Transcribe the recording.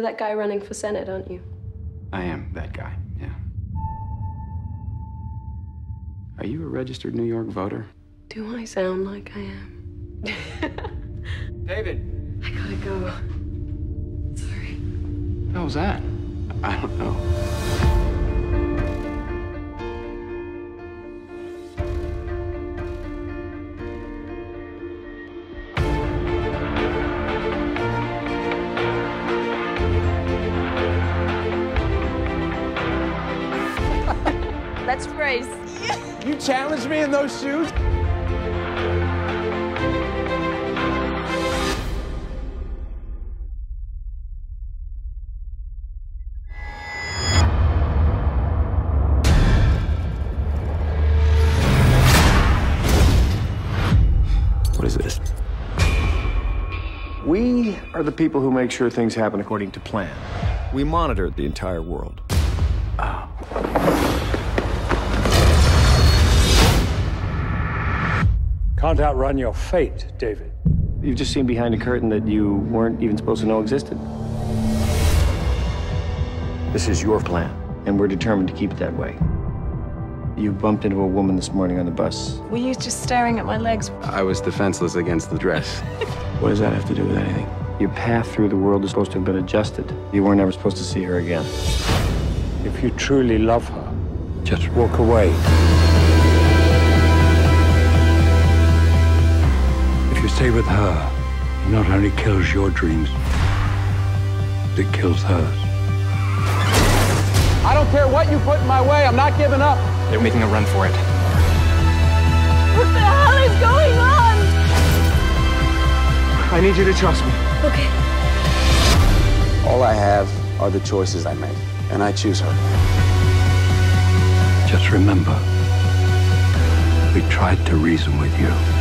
You're that guy running for Senate, aren't you? I am that guy, yeah. Are you a registered New York voter? Do I sound like I am? David! I gotta go. Sorry. How was that? I don't know. Let's race. You challenged me in those shoes? What is this? We are the people who make sure things happen according to plan. We monitor the entire world. Ah. Can't outrun your fate, David. You've just seen behind a curtain that you weren't even supposed to know existed. This is your plan, and we're determined to keep it that way. You bumped into a woman this morning on the bus. Were you just staring at my legs? I was defenseless against the dress. What does that have to do with anything? Your path through the world is supposed to have been adjusted. You weren't ever supposed to see her again. If you truly love her, just walk away. Stay with her, it not only kills your dreams, it kills hers. I don't care what you put in my way, I'm not giving up. They're making a run for it. What the hell is going on? I need you to trust me. Okay. All I have are the choices I make, and I choose her. Just remember, we tried to reason with you.